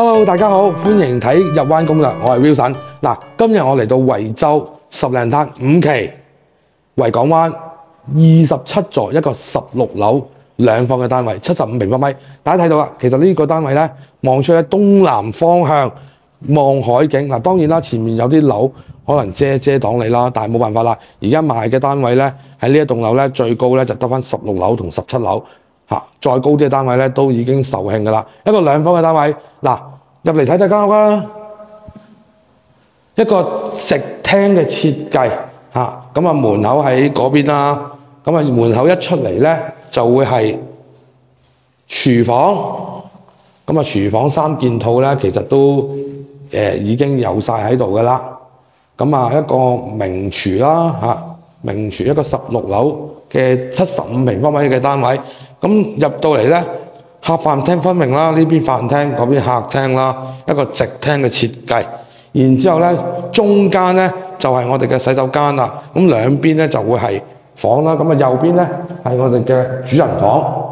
Hello，大家好，歡迎睇入灣攻略，我係 Wilson。嗱，今日我嚟到惠州十零滩五期維港灣二十七座一個十六樓兩房嘅單位，七十五平方米。大家睇到啦，其實呢個單位咧望出喺東南方向望海景。嗱，當然啦，前面有啲樓可能遮遮擋你啦，但係冇辦法啦。而家賣嘅單位咧喺呢一棟樓咧最高咧就得翻十六樓同十七樓。嚇，再高啲嘅單位咧都已經受慶㗎啦。一個兩房嘅單位，嗱入嚟睇睇間屋啦。一個直廳嘅設計嚇，咁啊門口喺嗰邊啦。咁啊門口一出嚟咧就會係廚房。咁啊廚房三件套咧其實都誒、呃、已經有晒喺度㗎啦。咁啊一個明廚啦嚇，明廚一個十六樓嘅七十五平方米嘅單位。咁入到嚟咧，客飯廳分明啦，呢邊飯廳，嗰邊客廳啦，一個直廳嘅設計。然之後咧，中間咧就係我哋嘅洗手間啦。咁兩邊咧就會係房啦。咁啊右邊咧係我哋嘅主人房。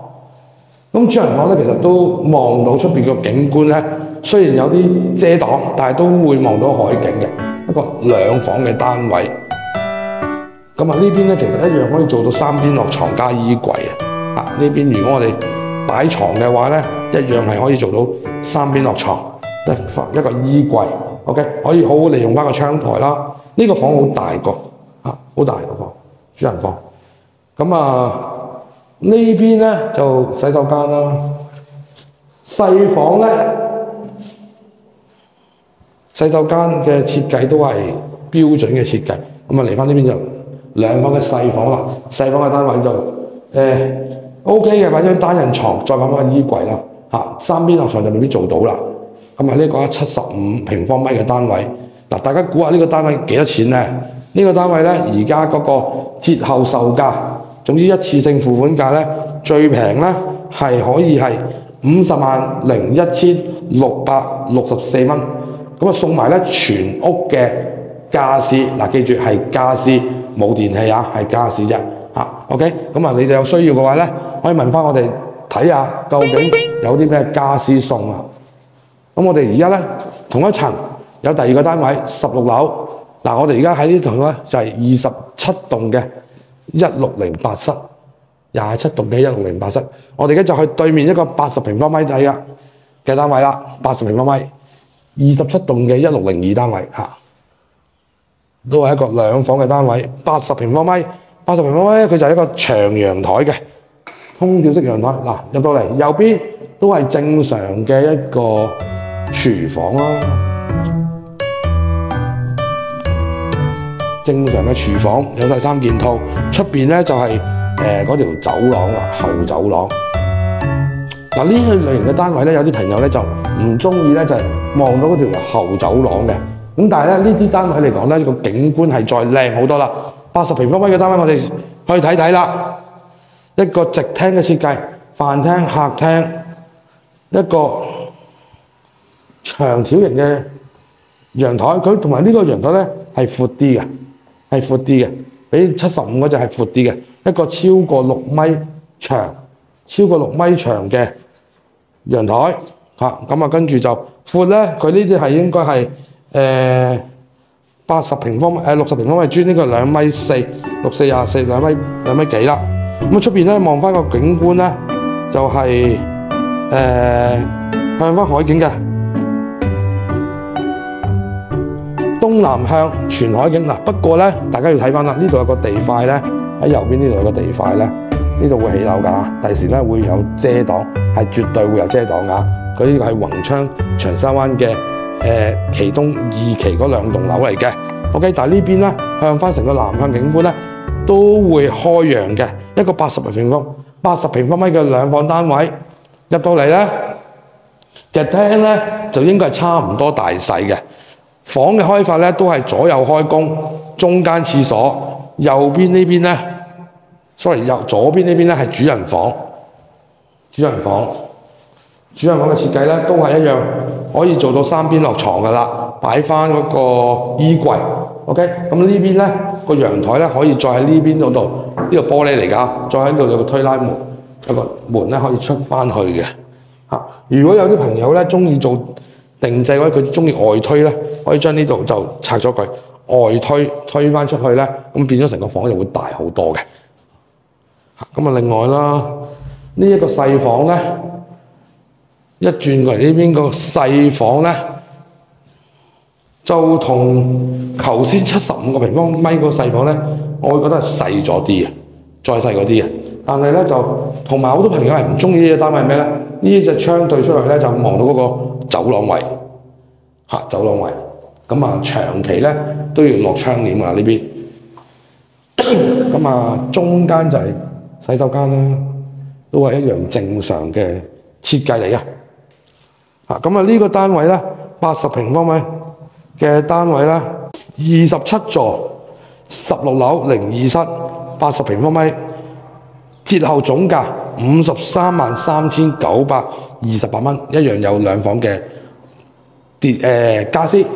咁主人房咧其實都望到出邊個景觀咧，雖然有啲遮擋，但係都會望到海景嘅一個兩房嘅單位。咁啊呢邊咧其實一樣可以做到三邊落床加衣櫃啊！呢邊如果我哋擺床嘅話咧，一樣係可以做到三邊落床，一一個衣櫃，OK，可以好好利用翻個窗台啦。呢、這個房好大個，嚇，好大個房，主人房。咁啊，呢邊咧就洗手間啦。細房咧，洗手間嘅設計都係標準嘅設計。咁啊，嚟翻呢邊就兩房嘅細房啦。細房嘅單位就誒。欸 O K 嘅，擺張單人床，再擺翻個衣櫃啦，嚇三邊落床就未必做到啦。咁啊，呢個七十五平方米嘅單位，嗱大家估下呢個單位幾多錢呢？呢、個單位咧，而家嗰個折後售價，總之一次性付款價咧，最平咧係可以係五十萬零一千六百六十四蚊。咁啊，送埋咧全屋嘅傢俬，嗱記住係傢俬冇電器啊，係傢俬啫。OK，咁啊，你哋有需要嘅話咧，可以問翻我哋睇下究竟有啲咩家私送啊。咁我哋而家咧同一層有第二個單位，十六樓。嗱，我哋而家喺呢層咧就係二十七棟嘅一六零八室，廿七棟嘅一六零八室。我哋而家就去對面一個八十平方米底啊嘅單位啦，八十平方米，二十七棟嘅一六零二單位嚇，都係一個兩房嘅單位，八十平方米。八十平方米佢就係一個長陽台嘅空調式陽台。嗱，入到嚟右邊都係正常嘅一個廚房啦，正常嘅廚房有晒三件套。出邊咧就係誒嗰條走廊啊，後走廊。嗱，呢個類型嘅單位咧，有啲朋友咧就唔中意咧，就係望到嗰條後走廊嘅。咁但係咧呢啲單位嚟講咧，個景觀係再靚好多啦。八十平方米嘅單位，我哋去睇睇啦。一個直廳嘅設計，飯廳、客廳，一個長條形嘅陽台。佢同埋呢個陽台咧係闊啲嘅，係闊啲嘅，比七十五嗰隻係闊啲嘅。一個超過六米長，超過六米長嘅陽台嚇。咁啊，跟住就闊咧，佢呢啲係應該係誒。呃八十平方米，誒六十平方米磚，呢個兩米四，六四廿四，兩米兩米幾啦。咁啊出邊咧望翻個景觀咧，就係、是、誒、呃、向翻海景嘅，東南向全海景。嗱，不過咧大家要睇翻啦，呢度有個地塊咧，喺右邊呢度有個地塊咧，呢度會起樓㗎。第時咧會有遮擋，係絕對會有遮擋㗎。佢呢個係宏昌長沙灣嘅。誒其中二期嗰兩棟樓嚟嘅，OK，但係呢邊咧向翻成個南向景觀咧都會開揚嘅，一個八十平方八十平方米嘅兩房單位。入到嚟咧，其實廳咧就應該係差唔多大細嘅，房嘅開法咧都係左右開工，中間廁所，右邊呢邊咧，sorry，右左邊呢邊咧係主人房，主人房，主人房嘅設計咧都係一樣。可以做到三邊落床㗎喇，擺返嗰個衣櫃。OK，咁呢邊咧個陽台咧可以再喺呢邊嗰度，呢個玻璃嚟㗎，再喺度有個推拉門，有個門咧可以出返去嘅。嚇，如果有啲朋友咧鍾意做定制位佢中意外推咧，可以將呢度就拆咗佢，外推推翻出去咧，咁變咗成個房就會大好多嘅。咁啊，另外啦，呢、一個細房咧，一轉過嚟呢邊個細房咧，就同頭先七十五個平方米個細房咧，我會覺得係細咗啲嘅，再細嗰啲嘅。但係咧就同埋好多朋友係唔中意呢隻單位係咩咧？呢隻窗對出去咧就望到嗰個走廊位，嚇走廊位。咁啊長期咧都要落窗簾啊呢邊。咁啊中間就係洗手間啦，都係一樣正常嘅設計嚟嘅。嚇咁啊呢個單位咧八十平方米嘅單位咧，二十七座，十六樓零二室，八十平方米。折後總價五十三萬三千九百二十八蚊，一樣有兩房嘅跌誒傢俬，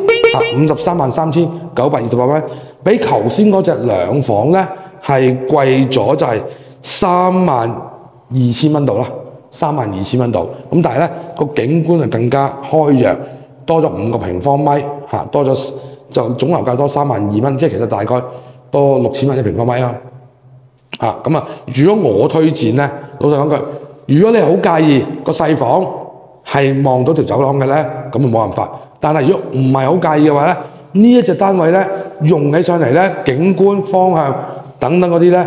五十三萬三千九百二十八蚊，比頭先嗰隻兩房咧係貴咗，就係三萬二千蚊度啦，三萬二千蚊度。咁但係咧個景觀就更加開揚，多咗五個平方米嚇，多咗就總樓價多三萬二蚊，即係其實大概多六千蚊一平方米啦。啊，咁啊！如果我推薦咧，老實講句，如果你好介意個細房係望到條走廊嘅咧，咁就冇辦法。但係如果唔係好介意嘅話咧，呢一隻單位咧用起上嚟咧，景觀方向等等嗰啲咧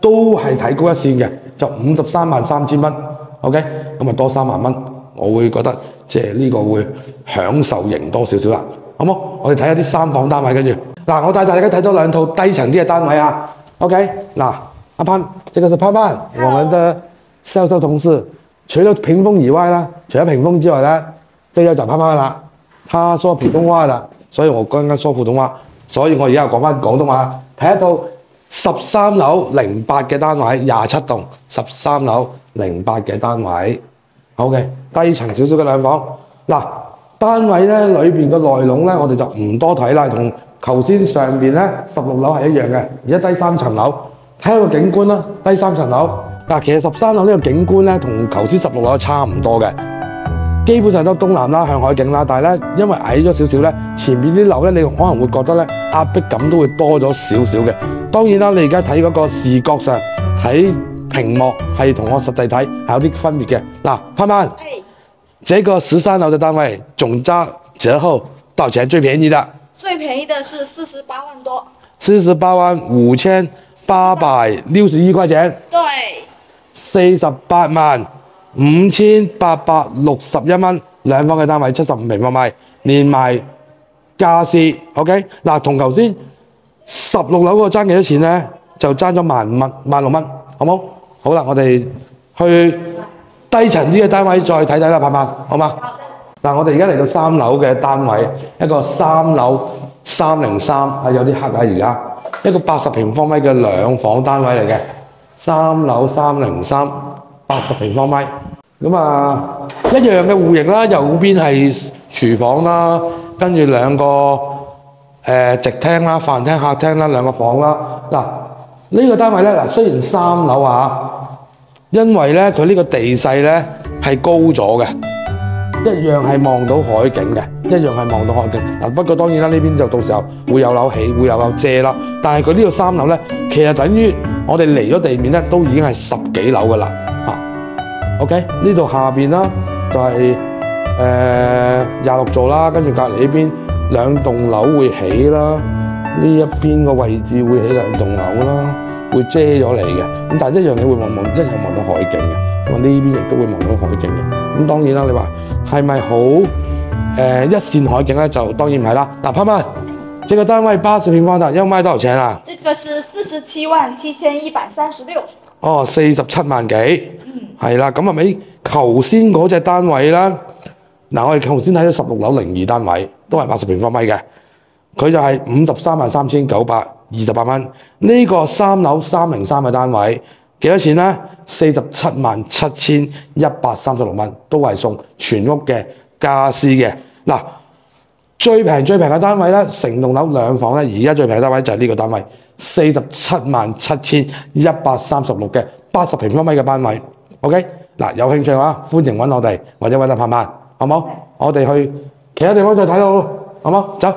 都係睇高一線嘅，就五十三萬三千蚊。OK，咁啊多三萬蚊，我會覺得即係呢個會享受型多少少啦，好冇？我哋睇下啲三房單位跟住嗱，我帶大家睇咗兩套低層啲嘅單位啊。OK，嗱。阿潘，這個是潘潘，我們的銷售同事。除了屏風以外呢，除咗屏風之外呢，就要找潘潘啦。他說普通話的，所以我剛剛說普通話，所以我而家講翻廣東話。睇一套十三樓零八嘅單位，廿七棟，十三樓零八嘅單位。好嘅，低層少少嘅兩房。嗱，單位咧裏邊嘅內籠咧，我哋就唔多睇啦，同頭先上邊咧十六樓係一樣嘅，而家低三層樓。睇下個景觀啦，低三層樓嗱，其實十三樓呢個景觀咧，同頭先十六樓差唔多嘅，基本上都東南啦，向海景啦。但係咧，因為矮咗少少咧，前面啲樓咧，你可能會覺得咧壓迫感都會多咗少少嘅。當然啦，你而家睇嗰個視覺上睇屏幕係同我實地睇係有啲分別嘅。嗱，潘潘，哎，這個十三樓嘅單位總價折後多少錢？最便宜的？最便宜的是四十八萬多。四十八萬五千。八百六十一塊錢，對，四十八萬五千八百六十一蚊，兩房嘅單位七十五平方米，連埋家私，OK，嗱，同頭先十六樓嗰個爭幾多錢咧？就爭咗萬五蚊，萬六蚊，好冇？好啦，我哋去低層啲嘅單位再睇睇啦，盼盼，好嘛？嗱，我哋而家嚟到三樓嘅單位，一個三樓三零三，係有啲黑啊，而家。一個八十平方米嘅兩房單位嚟嘅，三樓三零三，八十平方米，咁啊一樣嘅户型啦，右邊係廚房啦，跟住兩個誒、呃、直廳啦、飯廳、客廳啦，兩個房啦。嗱，呢個單位咧，嗱雖然三樓啊，因為咧佢呢個地勢咧係高咗嘅，一樣係望到海景嘅。一樣係望到海景嗱，不過當然啦，呢邊就到時候會有樓起，會有樓遮啦。但係佢呢個三樓咧，其實等於我哋離咗地面咧，都已經係十幾樓噶啦。嚇，OK，呢度下邊啦，就係誒廿六座啦，跟住隔離呢邊兩棟樓會起啦，呢一邊個位置會起兩棟樓啦，會遮咗嚟嘅。咁但係一樣你會望望，一樣望到海景嘅。咁呢邊亦都會望到海景嘅。咁當然啦，你話係咪好？誒、一線海景咧就當然唔係啦。嗱，潘潘，這個單位八十平方的要卖多少钱啊？這個是四十七萬七千一百三十六。哦，四十七萬幾。嗯。係啦，咁係咪頭先嗰隻單位啦？嗱，我哋頭先睇咗十六樓零二單位，都係八十平方米嘅，佢就係五十三萬三千九百二十八蚊。呢、個三樓三零三嘅單位幾多錢呢？四十七萬七千一百三十六蚊，都係送全屋嘅。家私嘅嗱，最平最平嘅單位咧，成棟樓兩房咧，而家最平嘅單位就係呢個單位，四十七萬七千一百三十六嘅八十平方米嘅單位。OK，嗱，有興趣嘅話，歡迎揾我哋或者揾阿盼盼，好冇？我哋去其他地方再睇到，好冇？走。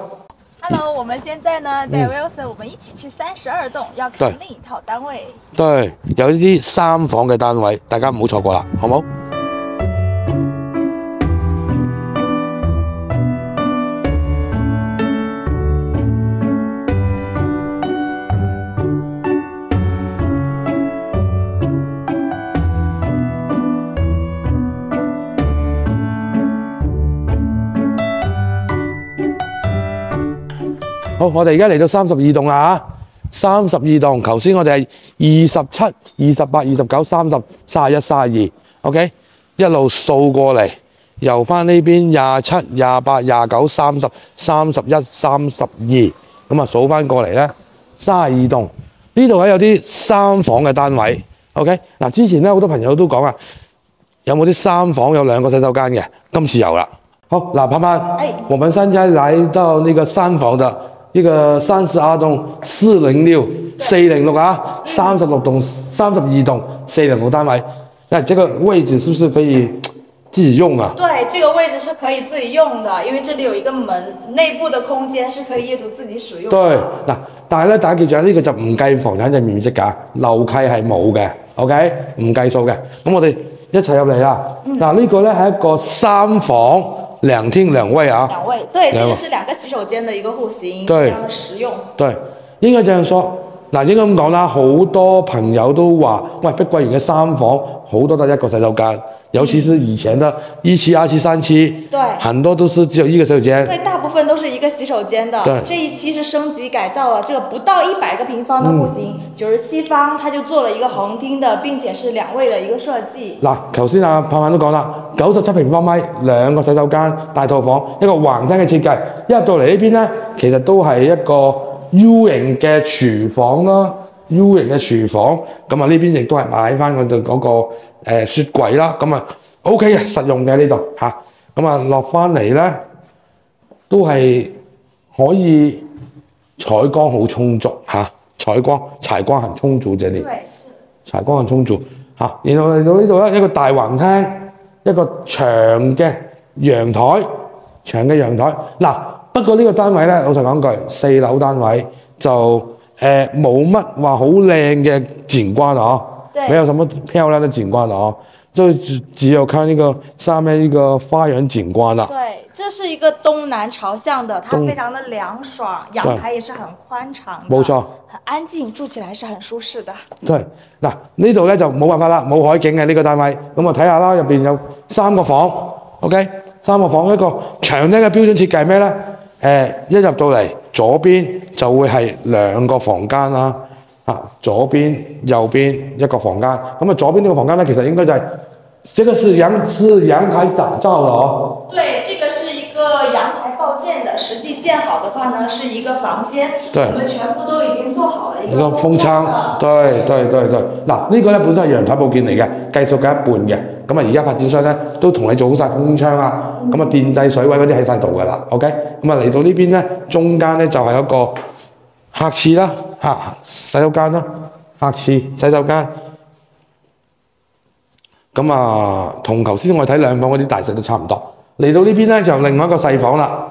Hello，我们现在呢带嗯 Wilson，、我们一起去三十二栋，要看另一套单位。对，有呢啲三房嘅单位，大家唔好错过啦，好冇？好，我哋而家嚟到三十二棟啦嚇，三十二棟。頭先我哋係二十七、二十八、二十九、三十、三十一、三十二，OK，一路掃過嚟，由翻呢邊廿七、廿八、廿九、三十、三十一、三十二，咁啊數翻過嚟咧，三十二棟。呢度咧有啲三房嘅單位，OK。嗱，之前咧好多朋友都講啊，有冇啲三房有兩個洗手間嘅？今次有啦。好，嗱，盼盼哎，我們現在來到那個三房的一個三十二棟四零六四零六啊，三十六棟三十二棟四零六單位，那這個位置是不是可以自己用啊？对，这个位置是可以自己用的，因为这里有一个門，內部的空間是可以業主自己使用的。對，嗱，但係咧，大家記住啊，呢、個就唔計房產證面積㗎，樓契係冇嘅，OK，唔計數嘅。咁我哋一齊入嚟啦。嗱、呢個咧係一個三房兩廳兩衛啊。两卫，对，这个是两个洗手间的一个户型，對非常的实用。對，應該這樣說。嗱，應該咁講啦，好多朋友都話，喂，碧桂園嘅三房好多都係一個洗手間，尤其是以前的一期、二期、三期，對很多都是只有一個洗手間。對，大部分都是一個洗手間的。對這一期是升級改造了，這個不到一百個平方的戶型，九十七方，它就做了一個橫廳的，並且是兩位的一個設計。嗱，頭先啊盼盼都講啦，九十七平方米兩個洗手間大套房，一個橫廳嘅設計。一入到嚟呢邊咧，其實都係一個 U 型嘅廚房啦，U 型嘅廚房。咁啊呢邊亦都係買翻佢哋嗰個、呃、雪櫃啦。咁啊 OK 嘅，實用嘅呢度嚇。咁啊落翻嚟咧，都係可以採光好充足嚇，採光採光很充足這裡。對，是。柴光很充足嚇，然後嚟到呢度咧，一個大橫廳，一個長嘅陽台，長嘅陽台。嗱，不過呢個單位咧，老實講句，四樓單位就誒冇乜話好靚嘅景觀啊，對沒有什麼漂亮的景觀啊，就只只有看呢個上面一個花園景觀啦。對，這是一個東南朝向的，它非常的涼爽，陽台也是很寬敞的，冇錯，很安靜，住起來是很舒適的。對，嗱呢度咧就冇辦法啦，冇海景嘅呢、個單位。咁我睇下啦，入邊有三個房，OK，三個房一個長廳嘅標準設計係咩咧？誒、一入到嚟左邊就會係兩個房間啦，啊左邊右邊一個房間。咁啊左邊呢個房間咧，其實應該就係、這個是陽是陽台打造的哦。對，這個是一個陽台報建的，實際建好的話呢，是一個房間，對我們全部都已經做好了一一個個風窗，的。對對對對，嗱呢個咧本身係陽台報建嚟嘅，計數嘅一半嘅。咁啊而家發展商咧都同你做好晒風窗啊，咁啊電掣水位嗰啲喺晒度㗎啦，OK。咁啊嚟到呢邊咧，中間咧就係、一個客廁啦，嚇、洗手間啦，客廁洗手間。咁啊，同頭先我哋睇兩房嗰啲大細都差唔多。嚟到呢邊咧就另外一個細房啦。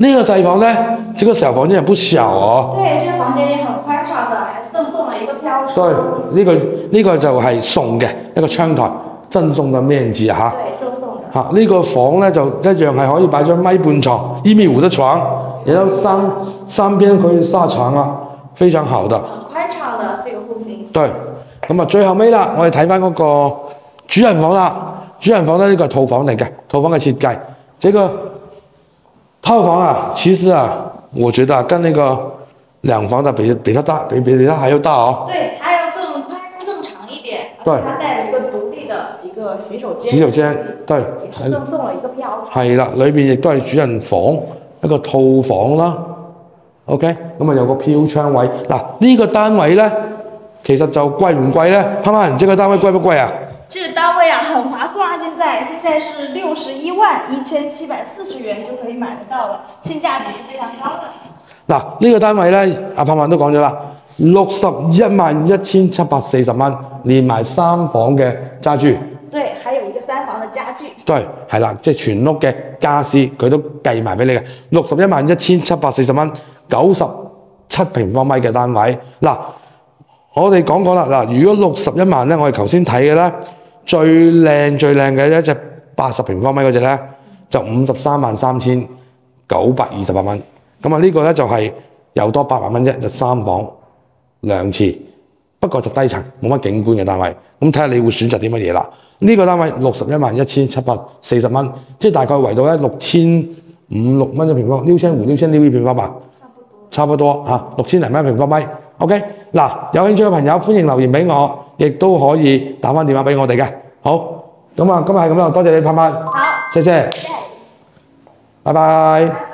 呢、個細房咧，這個小房真係不小哦。對，這個房間也很寬敞的，還贈送了一個飄對，窗。呢、個呢、個就係送嘅一個窗台，贈送嘅面子嚇對，贈送的。嚇。呢、個房咧就一樣係可以擺張米半床，一米五的床，然後三三邊可以沙床啊，非常好的。很寬敞的這個戶型。對，咁啊最後尾啦，我哋睇翻嗰個主人房啦。主人房咧呢、個係套房嚟嘅，套房嘅設計。這個套房啊，其實啊，我覺得啊，跟那個兩房的比比它大，比比比它還要大哦。對，它要更寬更長一點，對它帶洗手間。洗手間對也是贈送了一個飄窗。係啦，裏邊亦都係主人房一個套房啦。OK，咁啊有個飄窗位。嗱、呢、個單位咧，其實就貴唔貴咧？潘潘，你這個單位貴不貴啊？這個單位啊，很划算啊！現在現在是六十一萬一千七百四十元就可以買得到了，性價比是非常高的。嗱，呢個單位咧，阿盼盼都講咗啦，六十一萬一千七百四十蚊，連埋三房嘅家具。對，還有一個三房房的家具。對，係啦，即係全屋嘅家私佢都計埋俾你嘅，六十一萬一千七百四十蚊，九十七平方米嘅單位。嗱，我哋講講啦，嗱，如果六十一萬咧，我哋頭先睇嘅咧，最靚最靚嘅一隻八十平方米嗰只咧，就五十三萬三千九百二十八蚊。咁啊，呢個咧就係又多八萬蚊啫，就三房兩次。不過就低層冇乜景觀嘅單位，咁睇下你會選擇啲乜嘢啦。呢、個單位六十一萬一千七百四十蚊，即係大概圍到咧六千五六蚊一平方，六千五六千六一平方吧，差不多嚇，六千零蚊一平方米。OK，嗱，有興趣嘅朋友歡迎留言俾我，亦都可以打翻電話俾我哋嘅。好，咁啊，今日係咁樣，多謝你拍拍，好，謝謝拜拜。